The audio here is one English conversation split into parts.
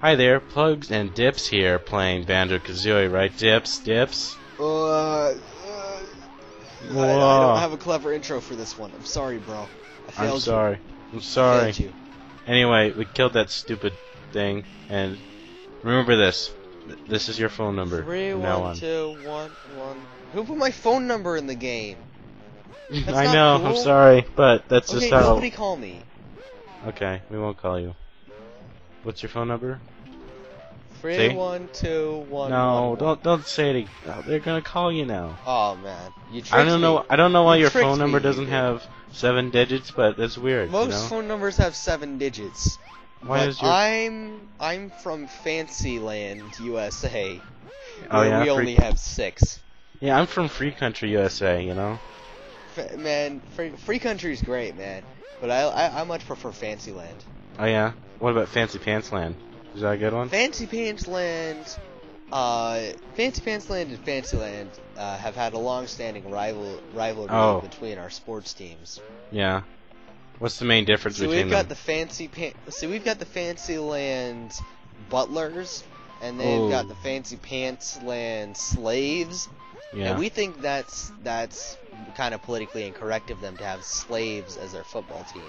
Hi there, Pluggs and Dipps here playing Banjo Kazooie, right? Dipps, Dipps. Uh, uh, I, I don't have a clever intro for this one. I'm sorry, bro. I failed I'm you. sorry. I'm sorry. you. Anyway, we killed that stupid thing, and remember this. This is your phone number. Three, one, on. two, one, one. Who put my phone number in the game? I know. I'm sorry, but that's okay, just how. Okay, nobody call me. Okay, we won't call you. What's your phone number? Three, See? one, two, one, no, one, don't don't say it. oh, they're gonna call you now. Oh man, you tricked I don't know. me. I don't know why You your phone number me, doesn't you have seven digits, but that's weird. Most you know? phone numbers have seven digits. Why but is your? I'm I'm from Fancyland, USA. oh yeah, we free- only have six. yeah. I'm from Free Country, USA. You know. F- man, free, free country's great, man. But I, I I much prefer Fancyland. Oh yeah. What about Fancy Pants Land? Is that a good one? Fancy Pants Land, uh, Fancy Pants Land and Fancyland uh, have had a long-standing rival rivalry Oh. between our sports teams. Yeah. What's the main difference So between we've got them? the Fancy Pan- so we've got the Fancyland butlers, and they've Ooh. got the Fancy Pants Land slaves. yeah. And we think that's that's kind of politically incorrect of them to have slaves as their football team.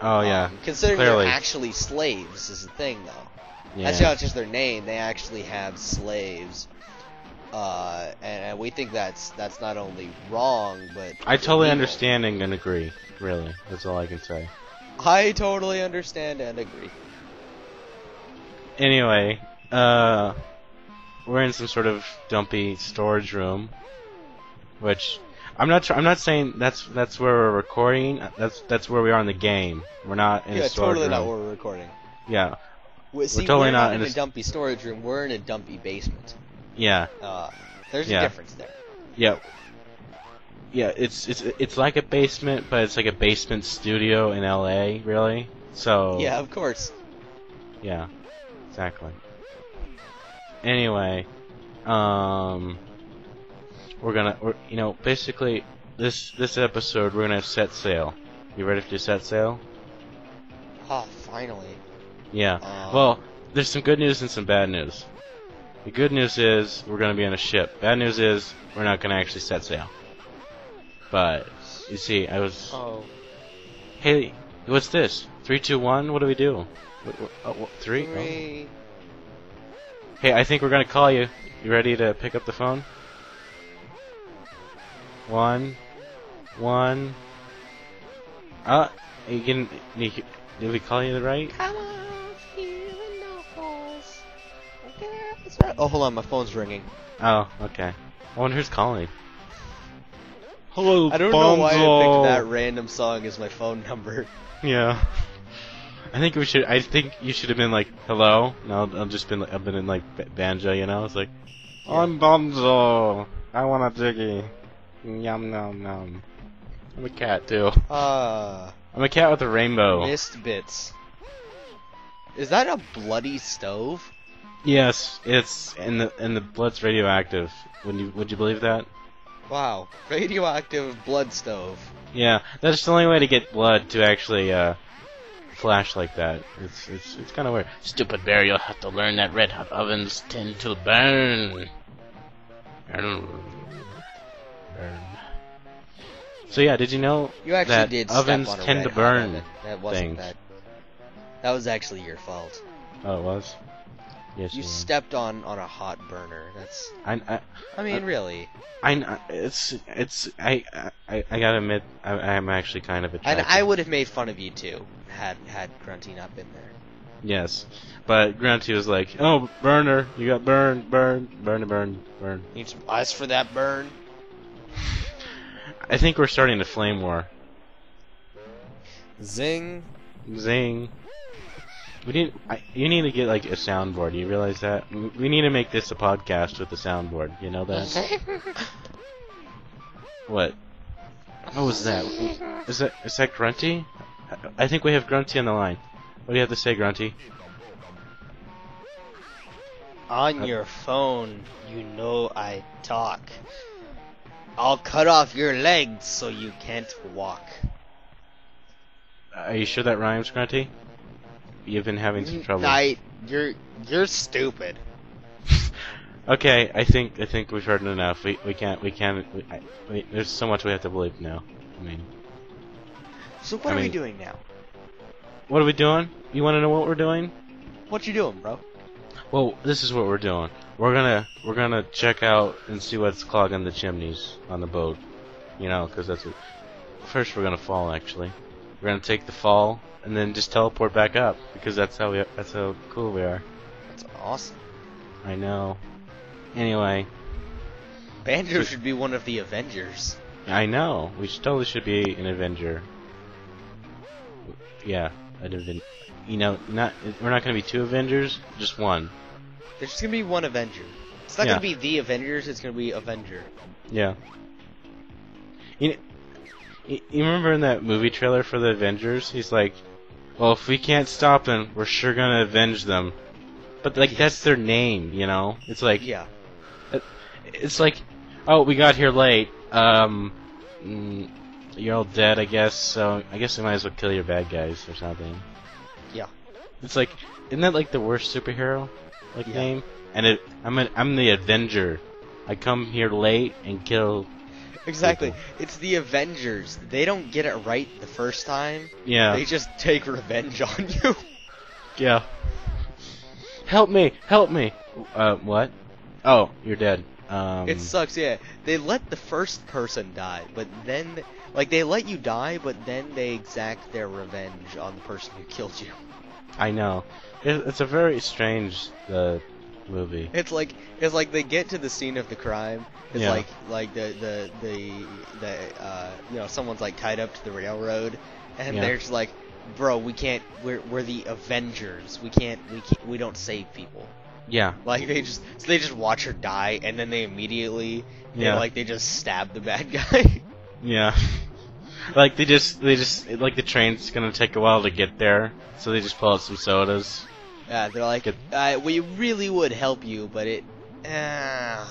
Oh yeah. Um, considering clearly. they're actually slaves is the thing, though. yeah. That's not just their name; they actually have slaves. Uh, and, and we think that's that's not only wrong, but I totally illegal. understand and agree. Really, that's all I can say. I totally understand and agree. Anyway, uh, we're in some sort of dumpy storage room, which I'm not. Tr- I'm not saying that's that's where we're recording. That's that's where we are in the game. We're not in yeah, a storage totally room. not where we're recording. Yeah, see, totally we're not not in in a a dumpy storage room. We're in a dumpy basement. yeah, Uh, there's Yeah. a difference there. yeah, yeah. It's it's it's like a basement, but it's like a basement studio in LA, really. So Yeah, of course. Yeah, exactly. Anyway, um, we're gonna, we're, you know, basically this this episode we're gonna set sail. You ready to set sail? Oh, finally. Yeah. Um, Well, there's some good news and some bad news. The good news is we're gonna be on a ship. Bad news is we're not gonna actually set sail. But you see, I was. Oh. Hey, what's this? Three, two, one. What do we do? What, what, oh, what, three? Oh. Three. Hey, I think we're gonna call you. You ready to pick up the phone? One, one. Uh, you can. You, did we call you the right? Come on, feeling no falls. Oh, hold on, my phone's ringing. Oh, okay. I wonder who's calling. Hello, I don't know why I picked that random song as my phone number. Yeah. I think we should. I think you should have been like, "Hello." No, I've just been. I've been in like banjo, you know. It's like, I'm Bonzo. I want a jiggy. Yum yum yum. I'm a cat too. Ah, I'm a cat with a rainbow. missed bits. Is that a bloody stove? Yes, it's and the and the blood's radioactive. Would you would you believe that? Wow, radioactive blood stove. Yeah, that's the only way to get blood to actually uh, flash like that. It's it's it's kind of weird. Stupid bear, you'll have to learn that red hot ovens tend to burn. Burn. Burn. So yeah, did you know You actually that did ovens a tend to burn oven. That wasn't things? that. That was actually your fault. Oh, it was. Yes, You stepped on on a hot burner. That's. I, I, I mean, really. I, I, it's, it's, I, I, I gotta admit, I, I'm actually kind of And. I would have made fun of you too had had Grunty not been there. Yes, but Grunty was like, "Oh, burner, you got burned, burned, burn, burned, burned." Need some ice for that burn. I think we're starting a flame war. Zing. Zing. We need. I, you need to get like a soundboard. You realize that? We we need to make this a podcast with a soundboard. You know that? what? What was that? Is that is that Grunty? I, I think we have Grunty on the line. What do you have to say, Grunty? On Uh, your phone, you know I talk. I'll cut off your legs so you can't walk. Are you sure that rhymes, Grunty? you've been having some trouble. Knight, you're you're stupid. Okay, I think I think we've heard enough. We we can't we can't. We, I, we, there's so much we have to believe now. I mean, So what I are we doing now? what are we doing? You want to know what we're doing? What you doing, bro? Well, this is what we're doing. We're gonna we're gonna check out and see what's clogging the chimneys on the boat. You know, because that's what. First, we're gonna fall. Actually, we're gonna take the fall and then just teleport back up because that's how we that's how cool we are. That's awesome. I know. Anyway, Banjo should be one of the Avengers. I know. We should, totally should be an Avenger. Yeah, an Aven- You know, not we're not gonna be two Avengers, just one. There's just gonna be one Avenger. It's not Yeah. gonna be the Avengers. It's gonna be Avenger. Yeah. You, you remember in that movie trailer for the Avengers? He's like, "Well, if we can't stop them, we're sure gonna avenge them." But like that's their name, you know? It's like Yeah. it's like, "Oh, we got here late. Um, mm, you're all dead, I guess. So I guess we might as well kill your bad guys or something." Yeah. It's like, isn't that like the worst superhero like Yeah. name? And it, I'm an, I'm the Avenger. I come here late and kill Exactly. People. It's the Avengers. They don't get it right the first time. Yeah. They just take revenge on you. Yeah. Help me! Help me! Uh, what? Oh, you're dead. Um, It sucks, yeah. They let the first person die, but then, like, they let you die, but then they exact their revenge on the person who killed you. I know. It, it's a very strange uh, movie. It's like, it's like they get to the scene of the crime. It's Yeah. like, like the, the, the, the, uh, you know, someone's like tied up to the railroad, and Yeah. they're just like, bro, we can't, we're, we're the Avengers. We can't, we can't, we don't save people. Yeah. Like they just, so they just watch her die, and then they immediately, Yeah. like they just stab the bad guy. Yeah. Like they just, they just, like the train's gonna take a while to get there, so they just pull out some sodas. Yeah, they're like, uh, we really would help you, but it, uh,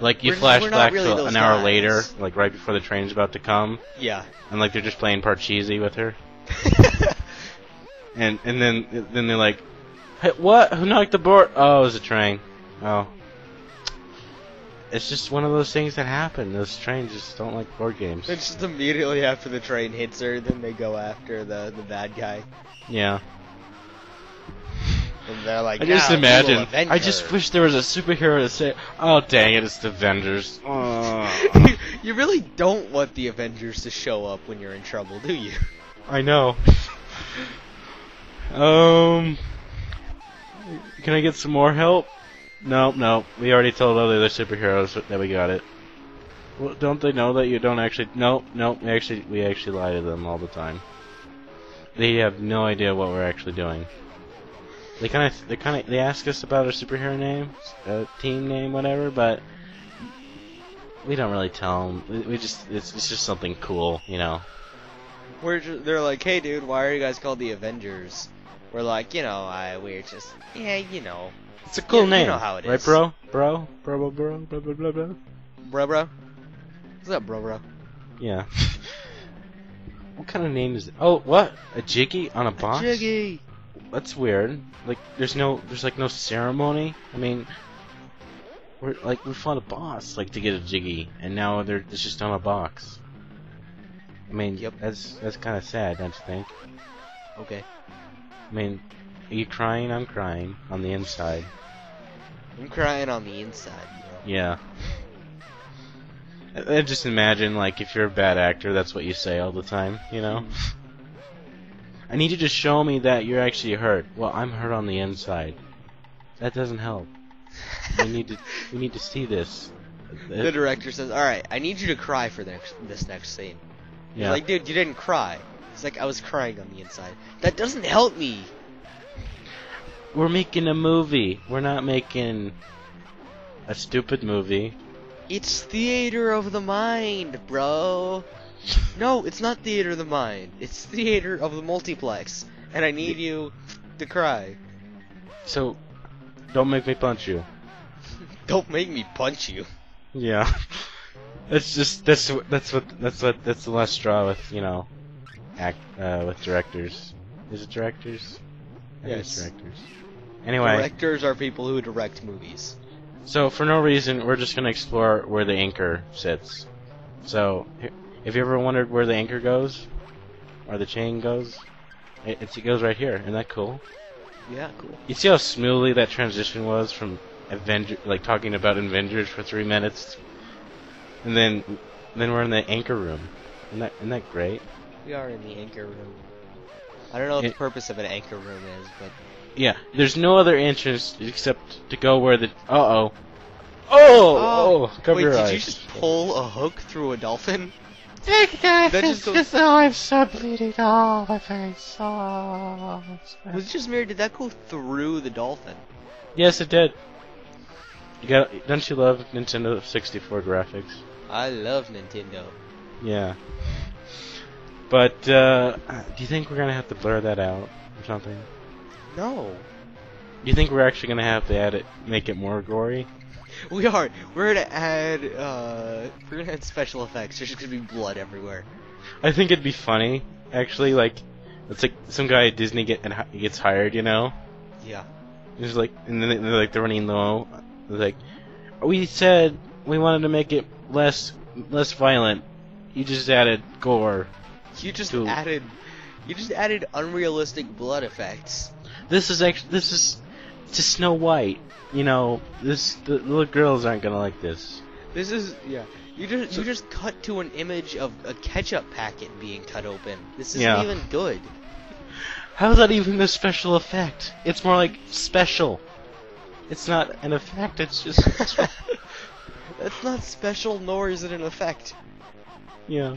Like you We're- flash we're back really to an hour guys. later, like right before the train's about to come, yeah. and like they're just playing Parcheesi with her, and and then then they're like, hey, what? Who knocked the board? Oh, it was a train. Oh. It's just one of those things that happen. Those trains just don't like board games. It's just immediately after the train hits her, then they go after the the bad guy, Yeah. and they're like, I just "Now imagine. I just wish there was a superhero to say, "Oh, dang it, it's the Avengers." Oh. you really don't want the Avengers to show up when you're in trouble, do you? I know. um, can I get some more help? No, no. We already told all the other superheroes that we got it. Well, don't they know that you don't actually? No, no. We actually, we actually lie to them all the time. They have no idea what we're actually doing. They kind of, they kind of, they ask us about our superhero name, uh, team name, whatever, but we don't really tell them. We, just, it's, it's just something cool, you know. We're they're like, hey dude, why are you guys called the Avengers? We're like, you know, I we're just, yeah, you know, It's a cool You- you name, know how it right, is. bro? Bro, bro, bro, bro, blah, blah, blah, blah. bro, bro. What's up, bro, bro? Yeah. what kind of name is it? Oh, what? A jiggy on a box? Jiggy. That's weird. Like, there's no, there's like no ceremony. I mean, we're like we fought a boss like to get a jiggy, and now they're it's just on a box. I mean, Yep. that's that's kind of sad, don't you think? Okay. I mean, are you crying? I'm crying on the inside. I'm crying on the inside, bro. Yeah. I I just imagine, like, if you're a bad actor, that's what you say all the time, you know? Mm-hmm. I need you to show me that you're actually hurt. Well, I'm hurt on the inside. That doesn't help. We need to, we need to see this. the director says, "All right, I need you to cry for this this next scene." He's Yeah. like, "Dude, you didn't cry." He's like, "I was crying on the inside." That doesn't help me. We're making a movie. We're not making a stupid movie. It's theater of the mind, bro. No, it's not theater of the mind. It's theater of the multiplex, and I need you to cry. So, don't make me punch you. Don't make me punch you. Yeah. It's just that's that's what that's what that's the last straw with you know, act uh, with directors. Is it directors? I Yes. directors. Anyway, Directors are people who direct movies. so for no reason, we're just gonna explore where the anchor sits. So, h- if you ever wondered where the anchor goes, or the chain goes, it, it goes right here. Isn't that cool? Yeah, cool. You see how smoothly that transition was from Avenger, like talking about Avengers for three minutes, and then then we're in the anchor room. Isn't that isn't that great? We are in the anchor room. I don't know what It- the purpose of an anchor room is, but Yeah. There's no other entrance except to go where the uh oh. Oh, oh, cover wait, your did eyes. you just pull a hook through a dolphin? Take that. That It's just goes- oh, I'm so bleeding. Oh, my face. Oh. Was it just me, or did that go through the dolphin? Yes, it did. You got? Don't you love Nintendo 64 graphics? I love Nintendo. Yeah. But uh, do you think we're gonna have to blur that out or something? No. Do you think we're actually gonna have to add it, make it more gory? We are. We're gonna add, uh, we're gonna add special effects. There's just gonna be blood everywhere. I think it'd be funny, actually. Like, it's like some guy at Disney get and gets hired, you know. Yeah. It's like, and then they- they're like they're running low. They're like, we said we wanted to make it less less violent. You just added gore. You just Dude. added, you just added unrealistic blood effects. This is actually this is to Snow White. You know, this the little girls aren't gonna like this. This is, yeah. You just, So- you just cut to an image of a ketchup packet being cut open. This isn't Yeah. even good. How's that even a special effect? It's more like special. It's not an effect. It's just That's not special, nor is it an effect. yeah.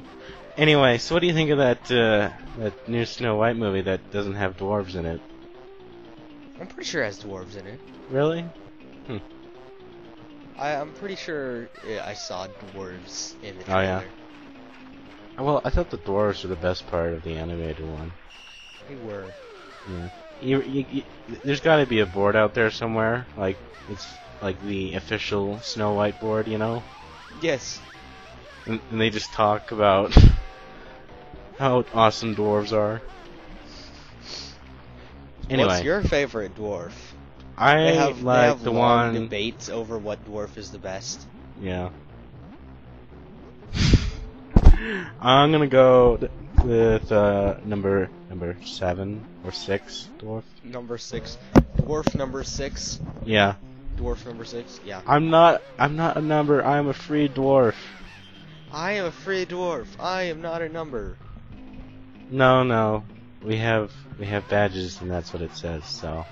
Anyway, so what do you think of that uh, that new Snow White movie that doesn't have dwarves in it? I'm pretty sure it has dwarves in it. Really? I, I'm pretty sure I saw dwarves in the Oh, yeah? Well, I thought the dwarves were the best part of the animated one. They were. Yeah. You, you, you, there's got to be a board out there somewhere, like it's like the official Snow White board, you know, Yes. And, and they just talk about how awesome dwarves are. Anyway, What's your favorite dwarf? I They have, they like have the long one. debates over what dwarf is the best. Yeah. I'm gonna go with uh, number number seven or six dwarf. Number six. Dwarf number six. Yeah. Dwarf number six. Yeah. I'm not. I'm not a number. I'm a free dwarf. I am a free dwarf. I am not a number. No, no. We have we have badges, and that's what it says. So.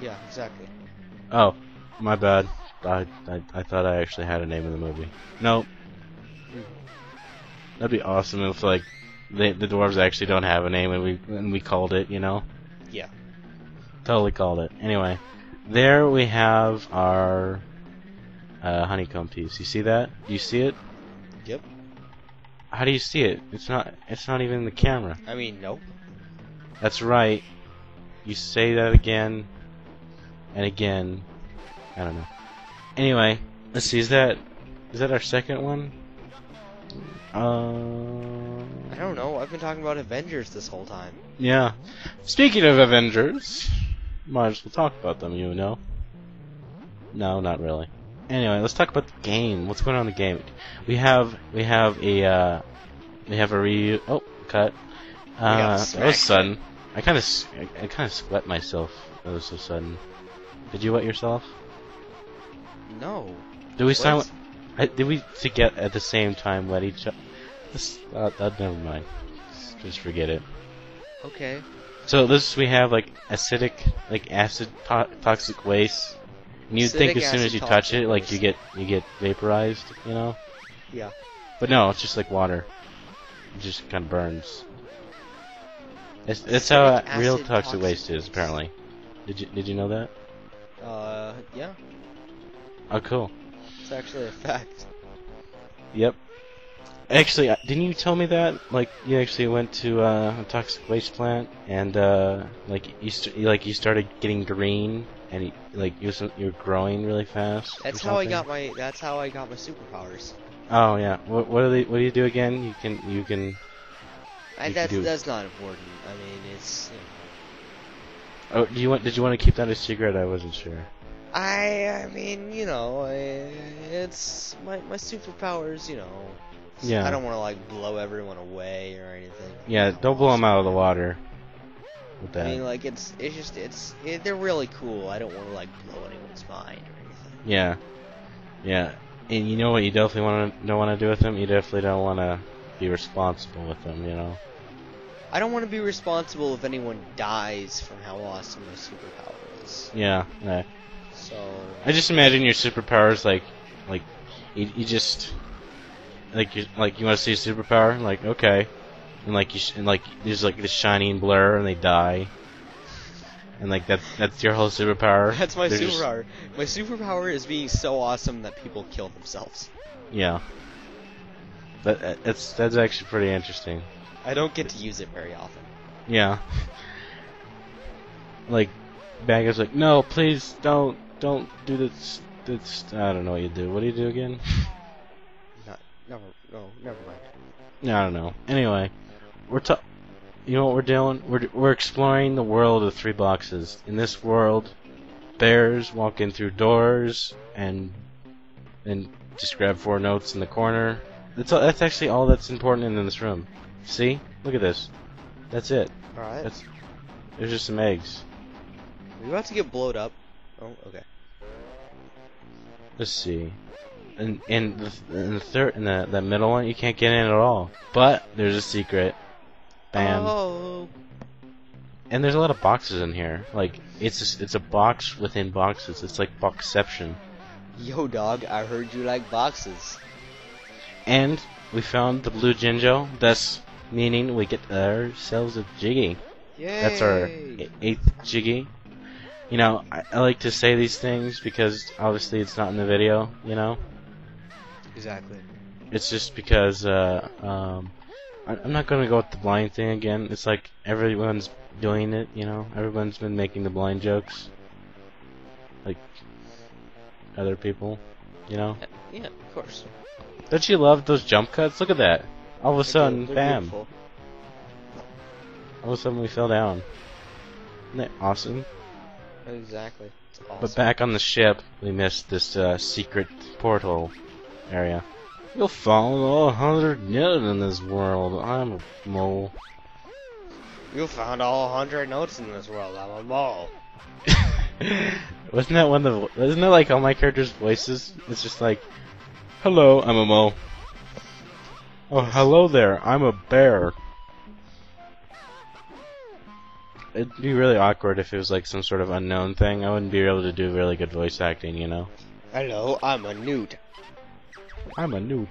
Yeah, exactly. Oh, my bad. I I, I thought I actually had a name in the movie. Nope. That'd be awesome if like the the dwarves actually don't have a name and we and we called it. You know. Yeah. Totally called it. Anyway, there we have our uh, honeycomb piece. You see that? You see it? Yep. How do you see it? It's not. It's not even in the camera. I mean, nope. That's right. You say that again and again. I don't know. Anyway, let's see. Is that is that our second one? Uh, I don't know. I've been talking about Avengers this whole time. yeah. Speaking of Avengers, might as well talk about them. You know. No, not really. Anyway, let's talk about the game. What's going on in the game? We have we have a uh, we have a re. Oh, cut. Uh, that was sudden. I kind of I, I kind of sweat myself. That was so sudden. Did you wet yourself? No. Did we What? I, Did we to get at the same time wet each other? This, uh, uh, never mind. Just- Just forget it. Okay. So this we have like acidic, like acid to- toxic waste. You'd think as soon as you touch it, like you get you get vaporized, you know. Yeah. But no, it's just like water. It just kind of burns. It's, that's how real toxic toxic waste is, apparently. Did you did you know that? Uh, yeah. Oh, cool. It's actually a fact. Yep. Actually, uh, didn't you tell me that? Like, you actually went to uh, a toxic waste plant, and uh, like you, st- you like you started getting green, and you, like you was- you're growing really fast. That's how I got my. That's how I got my superpowers. Oh yeah. What what do they? What do you do again? You can you can. And You can that's that's not important. I mean, it's. Oh, do you want? Did you want to keep that a secret? I wasn't sure. I, I mean, you know, it's my my superpowers. You know, Yeah. I don't want to like blow everyone away or anything. Yeah, don't blow them out of the water. With that. I mean, like it's it's just it's it, they're really cool. I don't want to like blow anyone's mind or anything. Yeah, yeah, and you know what? You definitely want to don't want to do with them. You definitely don't want to be responsible with them. You know. I don't want to be responsible if anyone dies from how awesome my superpower is. Yeah. yeah. So I just imagine your superpowers like, like, you, you just, like you like you want to see a superpower, like okay, and like you and like there's like this shining blur and they die, and like that's that's your whole superpower. that's my They're just- superpower. My superpower is being so awesome that people kill themselves. yeah. That that- that's that's actually pretty interesting. I don't get to use it very often. Yeah. Like, Bag is like, no, please don't, don't do this. This I don't know what you do. What do you do again? Not never no never mind. I don't know. Anyway, we're ta- You know what we're doing? We're we're exploring the world of three boxes. In this world, bears walk in through doors and and just grab four notes in the corner. That's all, that's actually all that's important in this room. See? Look at this. That's it. All right. That's there's just some eggs. Are about to get blowed up? Oh, okay. Let's see. And in the, in the third, in the that middle one, you can't get in at all. But there's a secret. Bam. Oh. And there's a lot of boxes in here. Like it's just, it's a box within boxes. It's like boxception. Yo, dog. I heard you like boxes. And we found the blue Jinjo. Thus meaning we get ourselves a Jiggy. Yay. That's our eighth Jiggy. You know, I, I like to say these things because obviously it's not in the video. You know. Exactly. It's just because uh, um, I- I'm not gonna go with the blind thing again. It's like everyone's doing it, you know. Everyone's been making the blind jokes, like other people, you know. Yeah, of course. Don't you love those jump cuts? Look at that! All of a They're sudden, they're bam! beautiful. All of a sudden, we fell down. Isn't that awesome? Exactly. It's awesome. But back on the ship, we missed this uh, secret portal area. You'll follow a hundred million in this world. I'm a mole. You found all hundred notes in this world. I'm a mole. wasn't that one of the? Isn't that like all my characters' voices? It's just like, "Hello, I'm a mole." Oh, hello there, I'm a bear. It'd be really awkward if it was like some sort of unknown thing. I wouldn't be able to do really good voice acting, you know. Hello, I'm a newt. I'm a newt.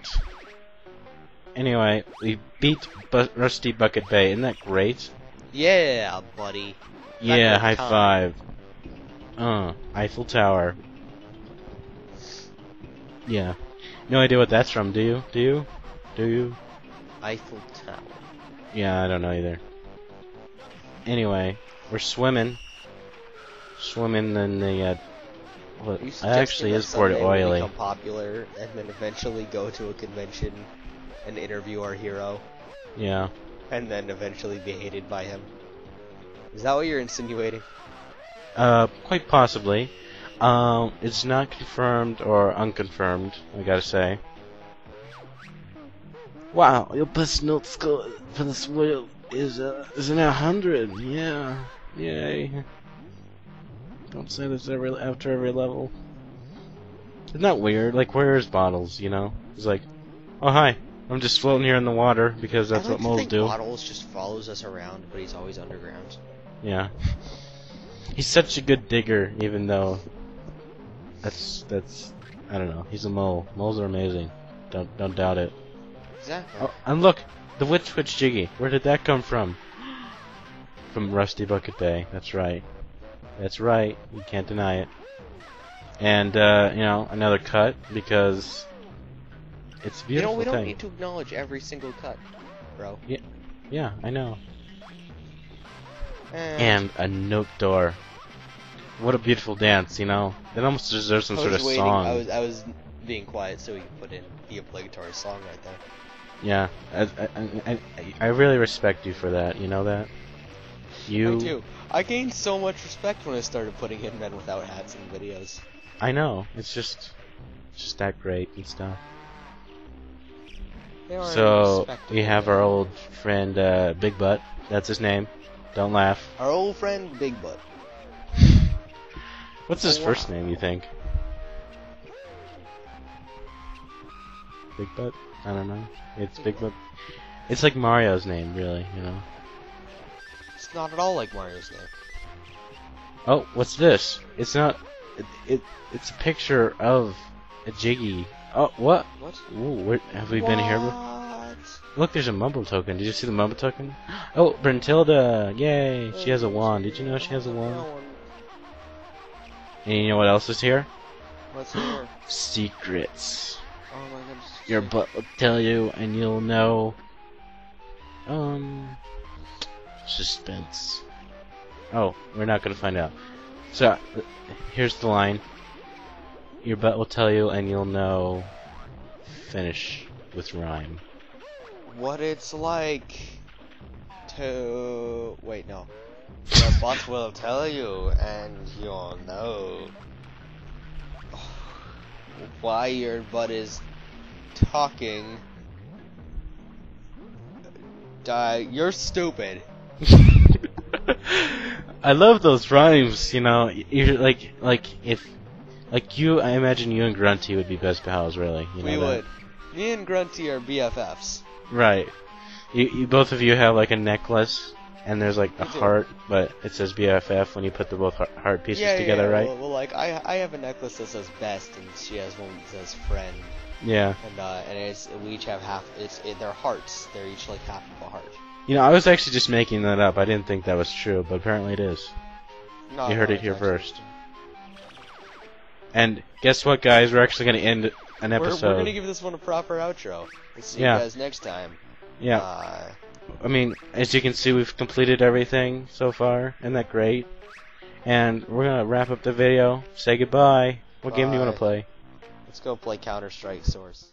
Anyway, we beat Bu- Rusty Bucket Bay. Isn't that great? Yeah, buddy. yeah, high time. five. Uh, Eiffel Tower. Yeah. No idea what that's from, do you? Do you? Do you? Eiffel Tower. Yeah, I don't know either. Anyway, we're swimming. Swimming in the, uh, well, it actually is pretty someday oily. Become popular and then eventually go to a convention and interview our hero, Yeah. and then eventually be hated by him. Is that what you're insinuating? Uh, quite possibly. Um, it's not confirmed or unconfirmed, I gotta say. Wow, your personal score for this world is, uh, is an 100. Yeah. Yay. Don't say this every, after every level. Isn't that weird? Like, where's Bottles, you know? He's like, oh, hi. I'm just floating here in the water because that's I like what moles do. Bottles just follows us around, but he's always underground. Yeah. He's such a good digger, even though that's that's I don't know. He's a mole. Moles are amazing. Don't don't doubt it. Exactly. Oh, and look, the Witch Witch Jiggy. Where did that come from? From Rusty Bucket Bay. That's right. That's right. You can't deny it. And uh, you know another cut because it's a you beautiful know, we don't thing. need to acknowledge every single cut, bro. Yeah, yeah I know. And, And a note door. What a beautiful dance, you know. It almost deserves some sort of waiting. song. I was I was being quiet so we could put in the obligatory song right there. Yeah, I, I, I- I really respect you for that. You know that. You. Me too. I gained so much respect when I started putting in men without hats in videos. I know. It's just, just that great and stuff. So we have our old friend uh, Big Butt. That's his name. Don't laugh. our old friend Big Butt. What's his Oh, first wow. name? You think? Big Butt? I don't know. It's Big Butt. It's like Mario's name, really. You know. It's not at all like Mario's name. Oh, what's this? It's not. It, it it's a picture of a Jiggy. Oh, what? What? Ooh, where, have we been here? What? Look, there's a Mumbo token. Did you see the Mumbo token? Oh, Brentilda! Yay! She has a wand. Did you know she has a wand? And you know what else is here? What's here? Secrets. Oh my goodness. Your butt will tell you, and you'll know. Um, suspense. Oh, we're not gonna find out. So, here's the line. Your butt will tell you, and you'll know. Finish with rhyme. What it's like to wait no. Your butt will tell you, and you'll know why your butt is talking. Die. You're stupid. I love those rhymes. You know, you're like, like if, like you. I imagine you and Grunty would be best pals, really. You know we that? would. Me and Grunty are BFFs. Right. You, you both of you have like a necklace, and there's like a heart, but it says BFF when you put the both heart, pieces yeah, together, yeah, right? Well, well, like I, I have a necklace that says best, and she has one that says friend, Yeah. and uh, and it's we each have half. It's it, they're hearts. They're each like half of a heart. You know, I was actually just making that up. I didn't think that was true, but apparently it is. No, You heard no, it here first. And guess what, guys? We're actually going to end an We're, episode. we're gonna give this one a proper outro. We'll see Yeah. you guys next time. yeah. Uh, I mean, as you can see, we've completed everything so far. Isn't that great? And we're going to wrap up the video. Say goodbye. What game do you want to play? let's go play Counter Strike Source.